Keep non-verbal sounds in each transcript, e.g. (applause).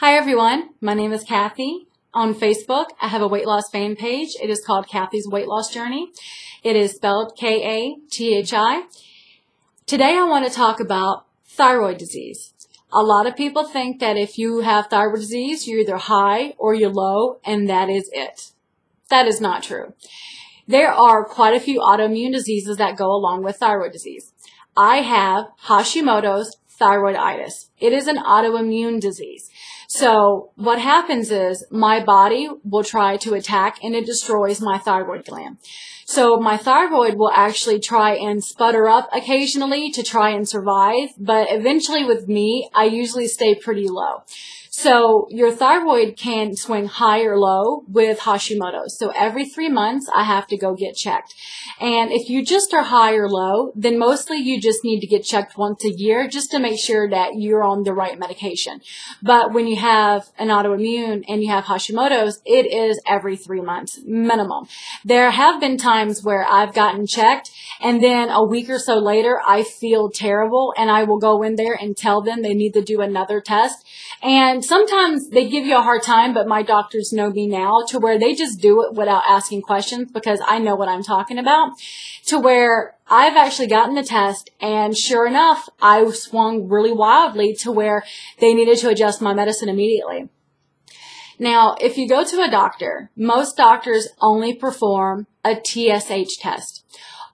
Hi everyone, my name is Kathi. On Facebook, I have a weight loss fan page. It is called Kathi's Weight Loss Journey. It is spelled K-A-T-H-I. Today I want to talk about thyroid disease. A lot of people think that if you have thyroid disease, you're either high or you're low, and that is it. That is not true. There are quite a few autoimmune diseases that go along with thyroid disease. I have Hashimoto's thyroiditis. It is an autoimmune disease. So what happens is my body will try to attack and it destroys my thyroid gland. So my thyroid will actually try and sputter up occasionally to try and survive, but eventually with me, I usually stay pretty low. So your thyroid can swing high or low with Hashimoto's. So every three months, I have to go get checked. And if you just are high or low, then mostly you just need to get checked once a year just to make sure that you're on the right medication. But when you have an autoimmune and you have Hashimoto's, it is every three months minimum. There have been times where I've gotten checked and then a week or so later, I feel terrible and I will go in there and tell them they need to do another test. And sometimes they give you a hard time, but my doctors know me now to where they just do it without asking questions because I know what I'm talking about to where I've actually gotten the test and sure enough, I swung really wildly to where they needed to adjust my medicine immediately. Now, if you go to a doctor, most doctors only perform a TSH test.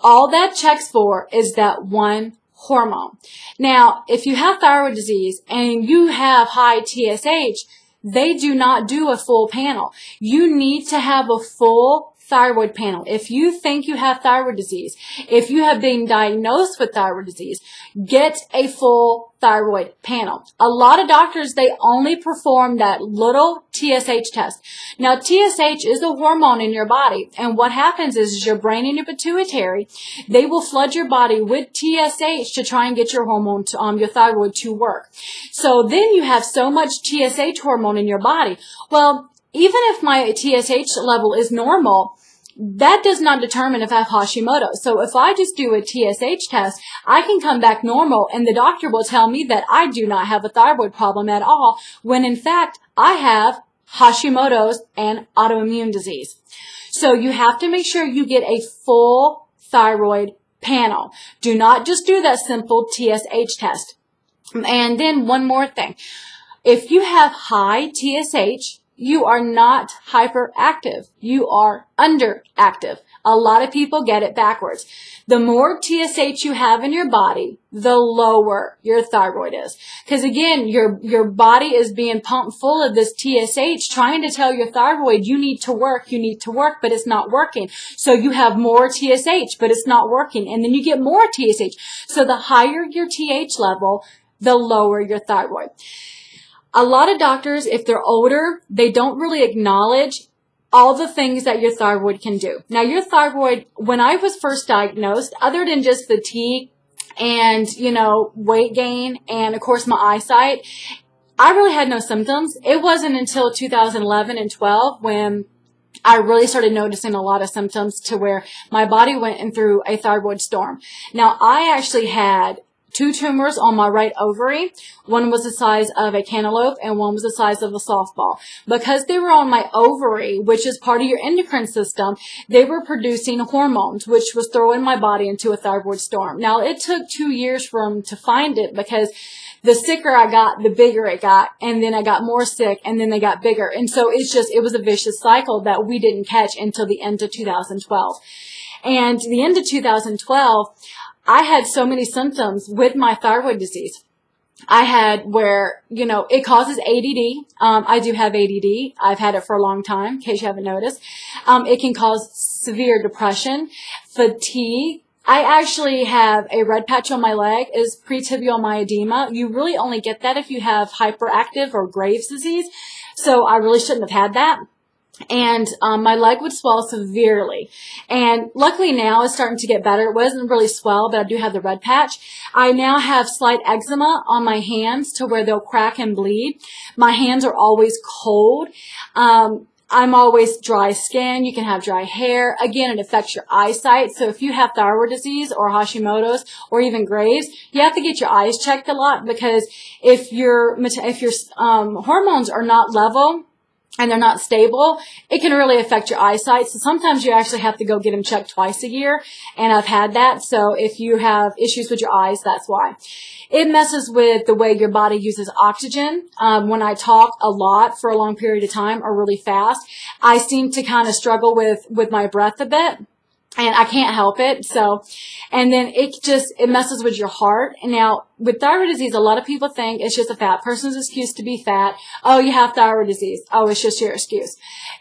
All that checks for is that one hormone. Now, if you have thyroid disease and you have high TSH, they do not do a full panel. You need to have a full thyroid panel. If you think you have thyroid disease, if you have been diagnosed with thyroid disease, get a full thyroid panel. A lot of doctors, they only perform that little TSH test. Now, TSH is a hormone in your body. And what happens is, your brain and your pituitary, they will flood your body with TSH to try and get your hormone, to, um, your thyroid to work. So then you have so much TSH hormone in your body. Well, even if my TSH level is normal, that does not determine if I have Hashimoto. So if I just do a TSH test, I can come back normal and the doctor will tell me that I do not have a thyroid problem at all, when in fact I have Hashimoto's and autoimmune disease. So you have to make sure you get a full thyroid panel. Do not just do that simple TSH test. And then one more thing. If you have high TSH, you are not hyperactive. You are underactive. A lot of people get it backwards. The more TSH you have in your body, the lower your thyroid is. Because again, your, your body is being pumped full of this TSH trying to tell your thyroid you need to work, you need to work, but it's not working. So you have more TSH, but it's not working. And then you get more TSH. So the higher your TH level, the lower your thyroid a lot of doctors, if they're older, they don't really acknowledge all the things that your thyroid can do. Now, your thyroid, when I was first diagnosed, other than just fatigue and, you know, weight gain and of course my eyesight, I really had no symptoms. It wasn't until 2011 and 12 when I really started noticing a lot of symptoms to where my body went in through a thyroid storm. Now, I actually had two tumors on my right ovary. One was the size of a cantaloupe and one was the size of a softball. Because they were on my ovary, which is part of your endocrine system, they were producing hormones, which was throwing my body into a thyroid storm. Now, it took two years for them to find it because the sicker I got, the bigger it got. And then I got more sick and then they got bigger. And so it's just, it was a vicious cycle that we didn't catch until the end of 2012. And the end of 2012, I had so many symptoms with my thyroid disease. I had where, you know, it causes ADD. Um, I do have ADD. I've had it for a long time, in case you haven't noticed. Um, it can cause severe depression, fatigue. I actually have a red patch on my leg is pretibial myxedema. You really only get that if you have hyperactive or Graves disease. So I really shouldn't have had that and um, my leg would swell severely. And luckily now it's starting to get better. It wasn't really swell, but I do have the red patch. I now have slight eczema on my hands to where they'll crack and bleed. My hands are always cold. Um, I'm always dry skin. You can have dry hair. Again, it affects your eyesight. So if you have thyroid disease or Hashimoto's or even Graves, you have to get your eyes checked a lot because if your if your um, hormones are not level, and they're not stable, it can really affect your eyesight. So sometimes you actually have to go get them checked twice a year. And I've had that. So if you have issues with your eyes, that's why. It messes with the way your body uses oxygen. Um, when I talk a lot for a long period of time or really fast, I seem to kind of struggle with, with my breath a bit and I can't help it. So, and then it just, it messes with your heart. And now with thyroid disease, a lot of people think it's just a fat person's excuse to be fat. Oh, you have thyroid disease. Oh, it's just your excuse.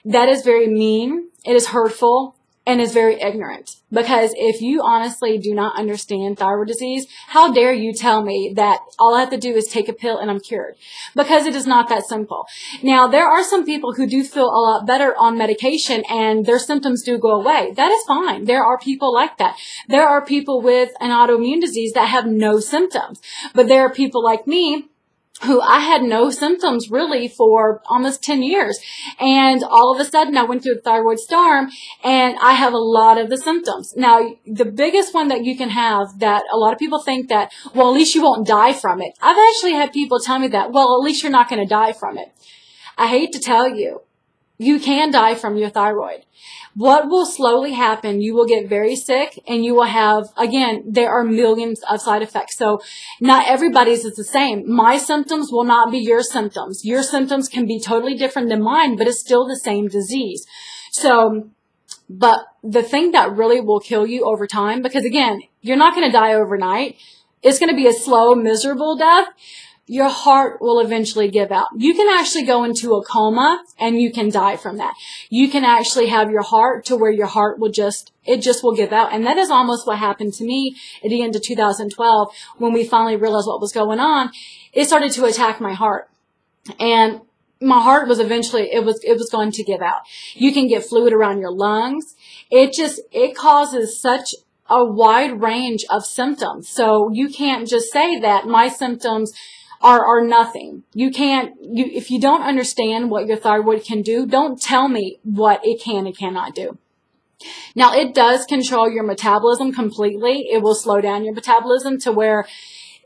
That is very mean. It is hurtful and is very ignorant. Because if you honestly do not understand thyroid disease, how dare you tell me that all I have to do is take a pill and I'm cured? Because it is not that simple. Now, there are some people who do feel a lot better on medication and their symptoms do go away. That is fine. There are people like that. There are people with an autoimmune disease that have no symptoms. But there are people like me who I had no symptoms really for almost 10 years. And all of a sudden I went through a thyroid storm and I have a lot of the symptoms. Now, the biggest one that you can have that a lot of people think that, well, at least you won't die from it. I've actually had people tell me that, well, at least you're not going to die from it. I hate to tell you, you can die from your thyroid. What will slowly happen, you will get very sick and you will have, again, there are millions of side effects. So not everybody's is the same. My symptoms will not be your symptoms. Your symptoms can be totally different than mine, but it's still the same disease. So, but the thing that really will kill you over time, because again, you're not going to die overnight. It's going to be a slow, miserable death your heart will eventually give out. You can actually go into a coma and you can die from that. You can actually have your heart to where your heart will just, it just will give out. And that is almost what happened to me at the end of 2012 when we finally realized what was going on. It started to attack my heart. And my heart was eventually, it was, it was going to give out. You can get fluid around your lungs. It just, it causes such a wide range of symptoms. So you can't just say that my symptoms are, are nothing. You can't, you, if you don't understand what your thyroid can do, don't tell me what it can and cannot do. Now it does control your metabolism completely. It will slow down your metabolism to where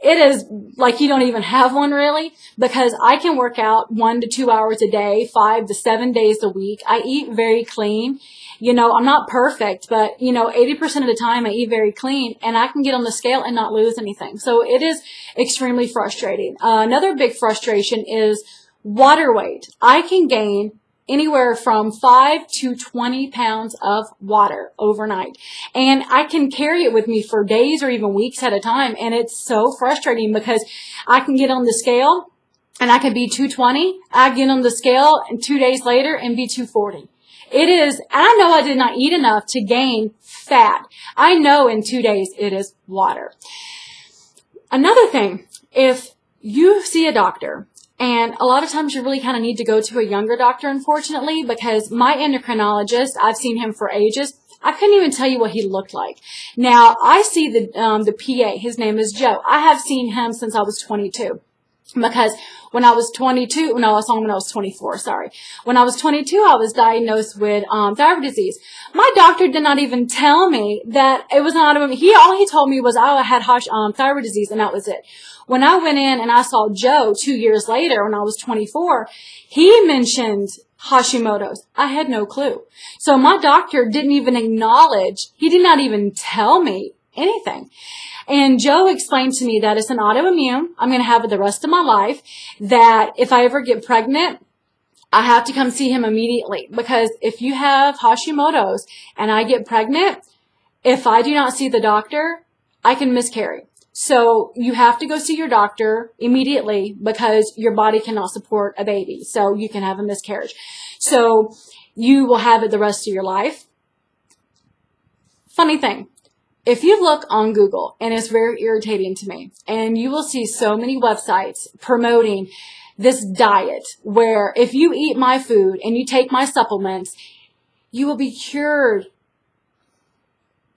it is like you don't even have one really because I can work out one to two hours a day, five to seven days a week. I eat very clean. You know, I'm not perfect, but you know, 80% of the time I eat very clean and I can get on the scale and not lose anything. So it is extremely frustrating. Uh, another big frustration is water weight. I can gain anywhere from five to 20 pounds of water overnight. And I can carry it with me for days or even weeks at a time. And it's so frustrating because I can get on the scale and I can be 220. I get on the scale and two days later and be 240. It is, and I know I did not eat enough to gain fat. I know in two days it is water. Another thing, if you see a doctor and a lot of times you really kind of need to go to a younger doctor, unfortunately, because my endocrinologist, I've seen him for ages. I couldn't even tell you what he looked like. Now, I see the, um, the PA. His name is Joe. I have seen him since I was 22 because when I was 22, no, I was when I was 24, sorry. When I was 22, I was diagnosed with um, thyroid disease. My doctor did not even tell me that it was an autoimmune. He, all he told me was I had um, thyroid disease and that was it. When I went in and I saw Joe two years later when I was 24, he mentioned Hashimoto's. I had no clue. So my doctor didn't even acknowledge, he did not even tell me anything. And Joe explained to me that it's an autoimmune. I'm going to have it the rest of my life. That if I ever get pregnant, I have to come see him immediately because if you have Hashimoto's and I get pregnant, if I do not see the doctor, I can miscarry. So you have to go see your doctor immediately because your body cannot support a baby. So you can have a miscarriage. So you will have it the rest of your life. Funny thing. If you look on Google, and it's very irritating to me, and you will see so many websites promoting this diet where if you eat my food and you take my supplements, you will be cured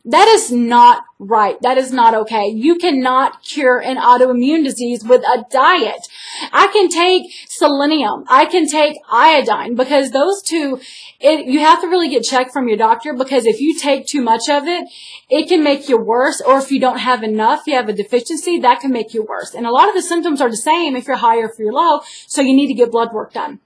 That is not right. That is not okay. You cannot cure an autoimmune disease with a diet. I can take selenium. I can take iodine because those two, it, you have to really get checked from your doctor because if you take too much of it, it can make you worse. Or if you don't have enough, you have a deficiency, that can make you worse. And a lot of the symptoms are the same if you're high or if you're low. So you need to get blood work done.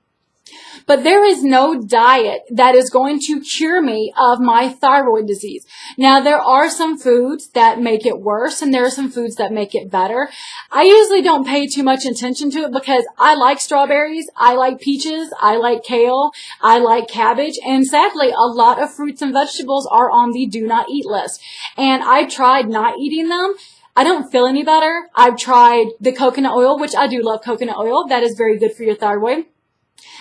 But there is no diet that is going to cure me of my thyroid disease. Now, there are some foods that make it worse and there are some foods that make it better. I usually don't pay too much attention to it because I like strawberries, I like peaches, I like kale, I like cabbage, and sadly, a lot of fruits and vegetables are on the do not eat list. And I tried not eating them. I don't feel any better. I've tried the coconut oil, which I do love coconut oil. That is very good for your thyroid.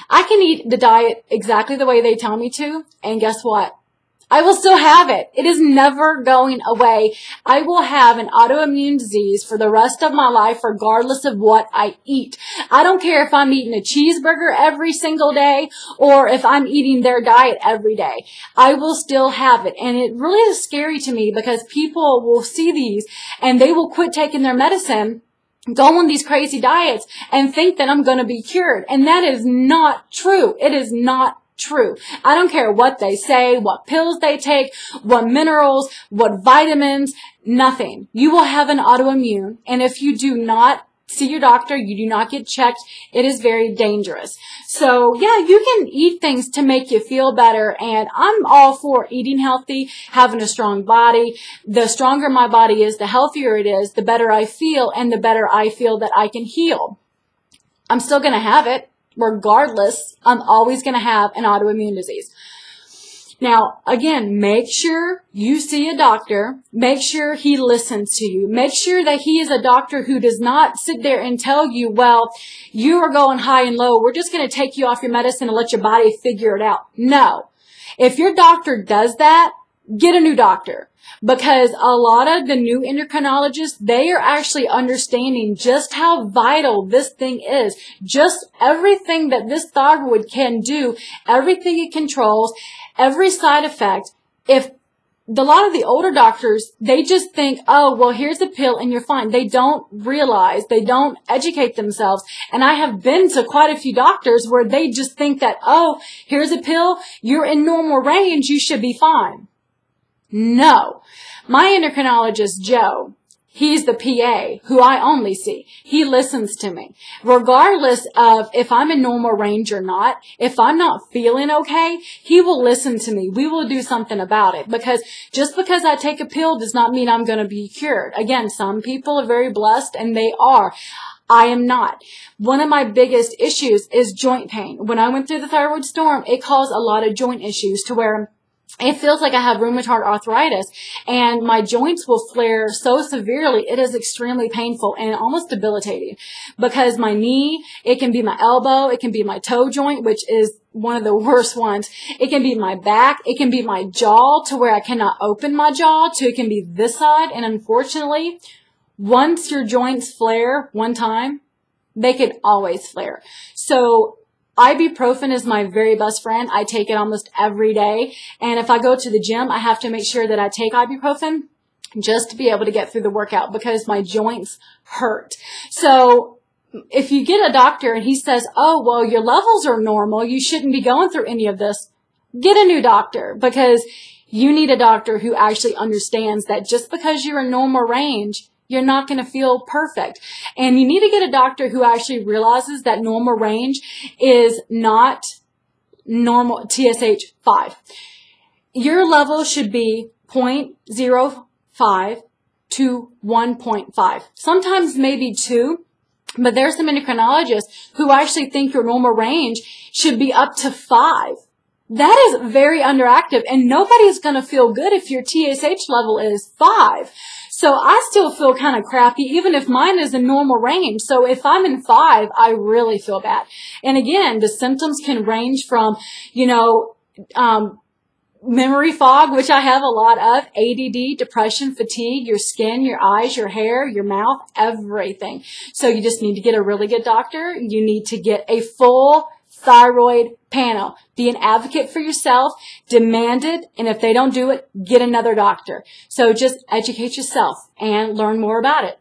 I can eat the diet exactly the way they tell me to, and guess what? I will still have it. It is never going away. I will have an autoimmune disease for the rest of my life, regardless of what I eat. I don't care if I'm eating a cheeseburger every single day or if I'm eating their diet every day. I will still have it. And it really is scary to me because people will see these and they will quit taking their medicine go on these crazy diets and think that I'm going to be cured. And that is not true. It is not true. I don't care what they say, what pills they take, what minerals, what vitamins, nothing. You will have an autoimmune. And if you do not see your doctor. You do not get checked. It is very dangerous. So yeah, you can eat things to make you feel better. And I'm all for eating healthy, having a strong body. The stronger my body is, the healthier it is, the better I feel and the better I feel that I can heal. I'm still going to have it regardless. I'm always going to have an autoimmune disease. Now, again, make sure you see a doctor. Make sure he listens to you. Make sure that he is a doctor who does not sit there and tell you, well, you are going high and low. We're just going to take you off your medicine and let your body figure it out. No. If your doctor does that, get a new doctor because a lot of the new endocrinologists, they are actually understanding just how vital this thing is. Just everything that this thyroid can do, everything it controls, every side effect. If a lot of the older doctors, they just think, oh, well, here's a pill and you're fine. They don't realize, they don't educate themselves. And I have been to quite a few doctors where they just think that, oh, here's a pill, you're in normal range, you should be fine. No. My endocrinologist, Joe, He's the PA who I only see. He listens to me. Regardless of if I'm in normal range or not, if I'm not feeling okay, he will listen to me. We will do something about it because just because I take a pill does not mean I'm going to be cured. Again, some people are very blessed and they are. I am not. One of my biggest issues is joint pain. When I went through the thyroid storm, it caused a lot of joint issues to where it feels like I have rheumatoid arthritis and my joints will flare so severely. It is extremely painful and almost debilitating because my knee, it can be my elbow, it can be my toe joint, which is one of the (laughs) worst ones. It can be my back. It can be my jaw to where I cannot open my jaw to it can be this side. And unfortunately, once your joints flare one time, they can always flare. So Ibuprofen is my very best friend. I take it almost every day. And if I go to the gym, I have to make sure that I take ibuprofen just to be able to get through the workout because my joints hurt. So if you get a doctor and he says, oh, well, your levels are normal, you shouldn't be going through any of this, get a new doctor because you need a doctor who actually understands that just because you're in normal range you're not going to feel perfect. And you need to get a doctor who actually realizes that normal range is not normal TSH 5. Your level should be 0.05 to 1.5. Sometimes maybe 2. But there's some endocrinologists who actually think your normal range should be up to 5. That is very underactive and nobody's going to feel good if your TSH level is 5. So I still feel kind of crappy, even if mine is in normal range. So if I'm in five, I really feel bad. And again, the symptoms can range from, you know, um, memory fog, which I have a lot of, ADD, depression, fatigue, your skin, your eyes, your hair, your mouth, everything. So you just need to get a really good doctor. You need to get a full thyroid panel. Be an advocate for yourself, demand it, and if they don't do it, get another doctor. So just educate yourself and learn more about it.